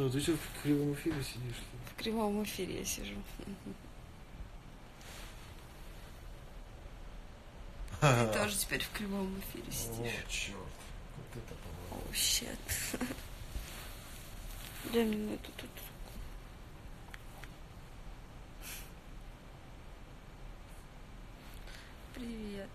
Ну, ты что в кривом эфире сидишь? В кривом эфире я сижу. Ты тоже теперь в кривом эфире О, сидишь. черт. Вот это по О, щет. Дай мне эту тут. Привет.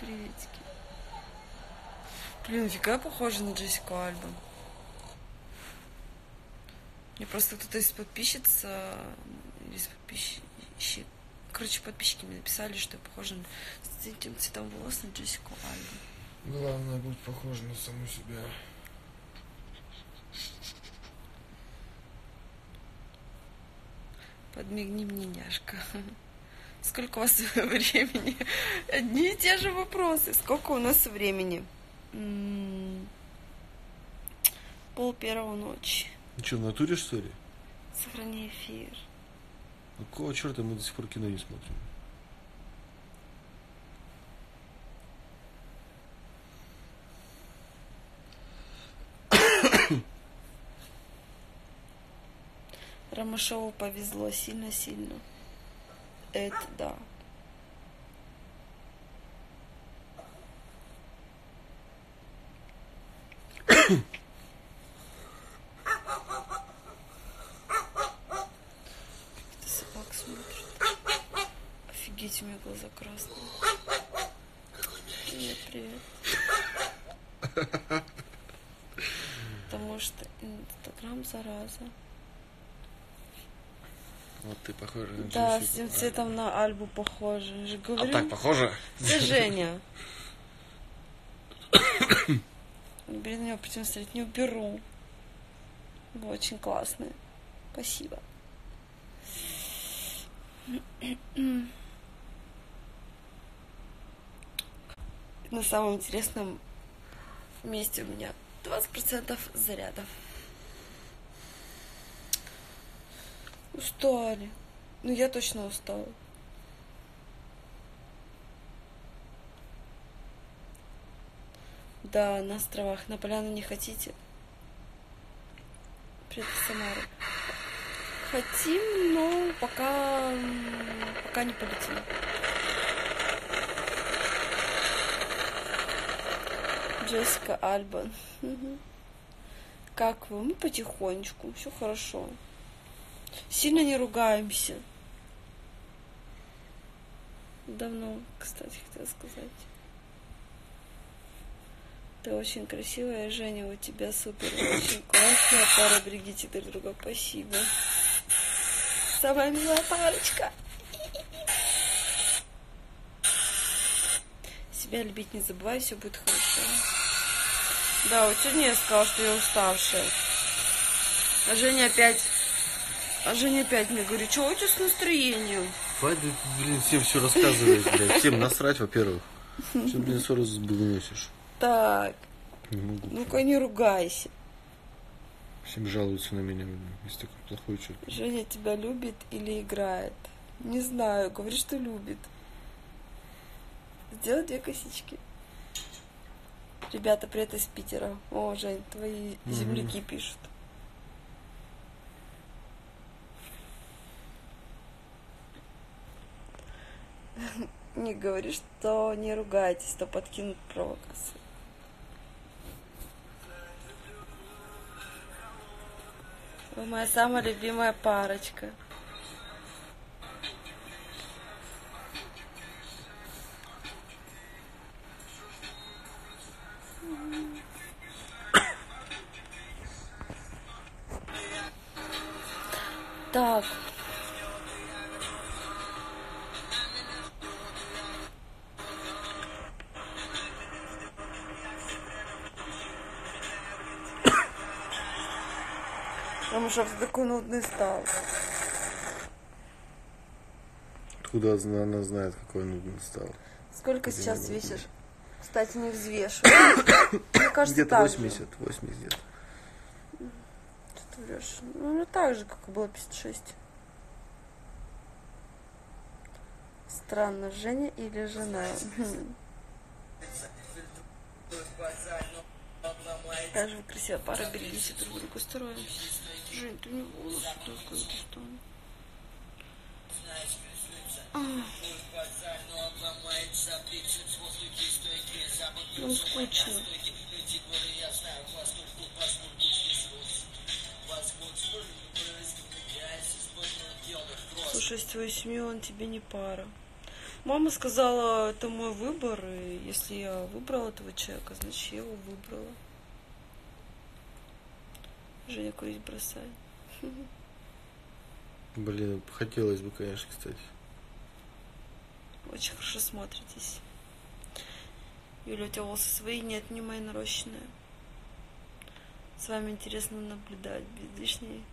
Приветики. Блин, нафига похоже на Джессику Альбу. Мне просто кто-то из подписчиц, или из подписчик, короче, подписчики мне написали, что я похожа на- с этим цветом волос на Джессику Альбу. Главное быть похожа на саму себя. Подмигни мне, няшка. Сколько у вас времени? Одни и те же вопросы. Сколько у нас времени? Пол первого ночи. Ну что, в натуре что ли? Сохрани эфир. Ну, какого черта мы до сих пор кино не смотрим? Ромашову повезло сильно-сильно. Это да. Собак смотрит. Офигеть, у меня глаза красные. Привет, привет. Потому что Инстаграм зараза. Вот ты похожа на Да, с Альбу. цветом на Альбу похоже. Я же А говорю. так похоже? Это Женя. Не бери на него противостоять, не уберу. Вы очень классные. Спасибо. На самом интересном месте у меня 20% зарядов. Устали. Ну, я точно устала. Да, на островах. На поляну не хотите? Привет, из Самары. Хотим, но пока, пока не полетим. Джессика Альба. Как вы? Мы потихонечку. Все хорошо. Сильно не ругаемся. Давно, кстати, хотела сказать. Ты очень красивая, Женя, у тебя супер, очень классная пара, берегите друг друга, спасибо. Самая милая парочка. Себя любить не забывай, все будет хорошо. Да, вот сегодня я сказала, что я уставшая. А Женя опять... А Женя опять мне говорит, что у тебя с настроением? Хватит, блин, всем все рассказывать, блядь. Всем насрать, во-первых. Что, блин, ссору с носишь? Так, Не могу. ну-ка не ругайся. Всем жалуются на меня, блин. Есть такой плохой человек. Женя тебя любит или играет? Не знаю, говорит, что любит. Сделай две косички. Ребята, привет из Питера. О, Жень, твои земляки пишут. Не говори, что не ругайтесь, то подкинут провокацию. Вы моя самая любимая парочка. Так. Рамушев, ты такой нудный стал. Откуда она знает, какой нудный стал? Сколько сейчас не весишь? Кстати, не взвешиваю. Мне кажется, Где-то так же. 80, 80 где-то. Что ты врешь? Ну, ну, так же, как и было 56. Странно, Женя или жена? Даже вы красивая пара, берегите друг друга, стараемся. Жень, ты не волосы только это Прям скучно. Слушай, с твоей семьей он тебе не пара. Мама сказала, это мой выбор, и если я выбрала этого человека, значит, я его выбрала. Женя курить бросай. Блин, хотелось бы, конечно, кстати. Очень хорошо смотритесь. Юля, у тебя волосы свои? Нет, не мои нарощенные. С вами интересно наблюдать без лишней...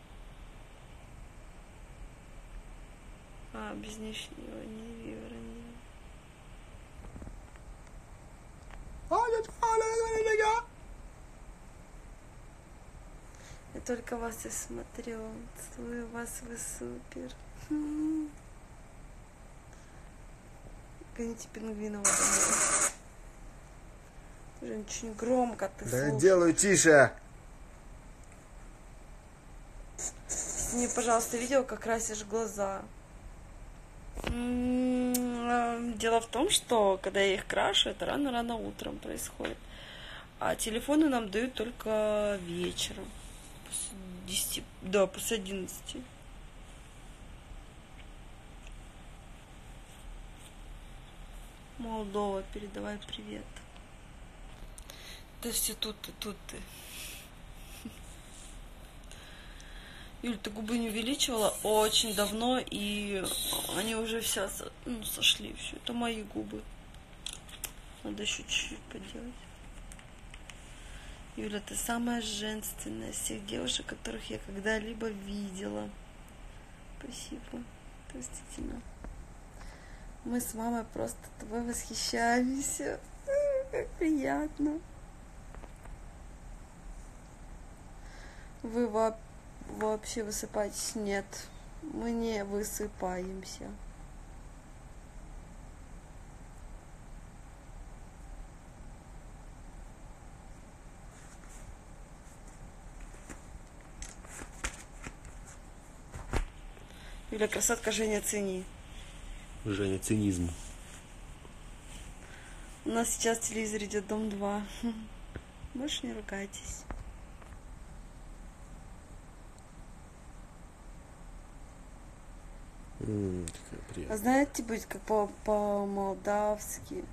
А, без лишнего не вивера, Я только вас и смотрю. Целую вас, вы супер. Гоните пингвинов. Уже очень громко ты Да я слушаешь. делаю тише. Сними, пожалуйста, видео, как красишь глаза. М, Дело в том, что когда я их крашу, это рано-рано утром происходит. А телефоны нам дают только вечером. После 10, да, после 11. Молдова, передавай привет. Да все тут ты, тут ты. Юль, ты губы не увеличивала очень давно, и они уже все ну, сошли. Все, это мои губы. Надо еще чуть-чуть поделать. Юля, ты самая женственная из всех девушек, которых я когда-либо видела. Спасибо. Простительно. Мы с мамой просто тобой восхищаемся. Как приятно. Вы во- вообще высыпаетесь? Нет, мы не высыпаемся. Юля, красотка Женя, цени. Женя, цинизм. У нас сейчас телевизор идет Дом 2. Больше не ругайтесь. Какая А знаете, быть как по- по-молдавски?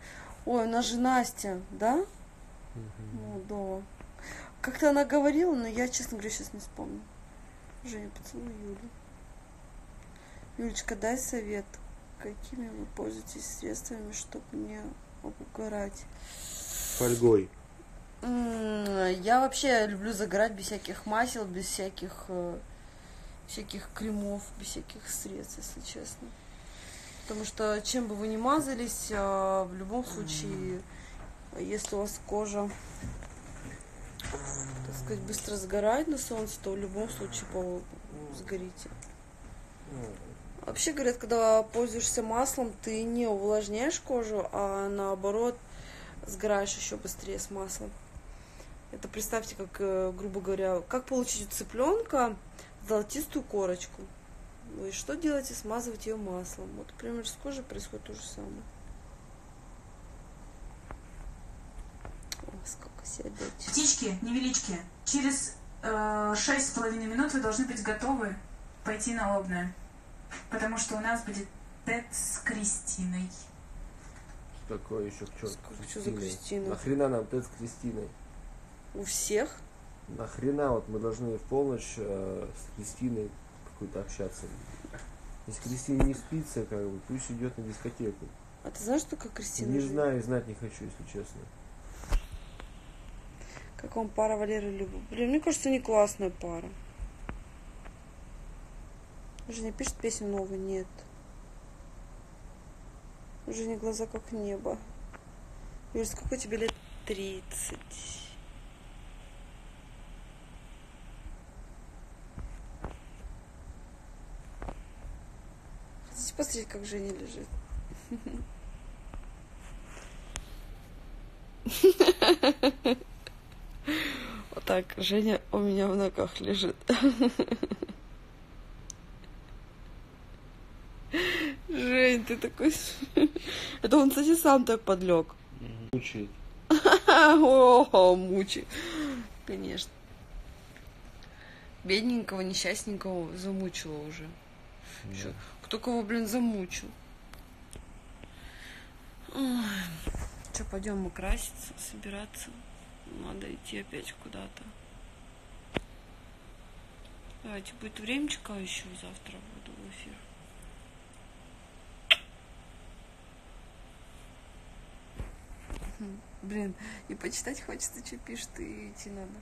Ой, у нас же Настя, да? Молдова. Как-то она говорила, но я, честно говоря, сейчас не вспомню. Женя, поцелуй Юлю. Юлечка, дай совет. Какими вы пользуетесь средствами, чтобы не угорать? Фольгой. Я вообще люблю загорать без всяких масел, без всяких э, всяких кремов, без всяких средств, если честно. Потому что чем бы вы ни мазались, а, в любом случае, если у вас кожа, так сказать, быстро сгорает на солнце, то в любом случае по- сгорите. Вообще говорят, когда пользуешься маслом, ты не увлажняешь кожу, а наоборот сгораешь еще быстрее с маслом. Это представьте, как, э, грубо говоря, как получить у цыпленка золотистую корочку. Вы что делаете? Смазывать ее маслом. Вот, например, с кожей происходит то же самое. О, сколько себя даете. Птички, невелички, через э, шесть с половиной минут вы должны быть готовы пойти на лобное. Потому что у нас будет тет с Кристиной. Такое еще к черту. Что за Кристина? Нахрена нам тет с Кристиной? У всех? Нахрена вот мы должны в полночь э, с Кристиной какой-то общаться. Если Кристине не спится, как бы, пусть идет на дискотеку. А ты знаешь, что как Кристина? не живет? знаю и знать не хочу, если честно. Как вам пара Валеры и Люба? Блин, мне кажется, они классная пара. Женя пишет песню новую? Нет. У Жени глаза как небо. Юль, сколько тебе лет? Тридцать. Хотите посмотреть, как Женя лежит? Вот так, Женя у меня в ногах лежит. Жень, ты такой... Это он, кстати, сам так подлег. Мучает. О, мучай. Конечно. Бедненького, несчастненького замучила уже. Кто кого, блин, замучил? Че, пойдем мы краситься, собираться. Надо идти опять куда-то. Давайте, будет времечко еще завтра буду в эфир. Блин, и почитать хочется, что пишет, и идти надо.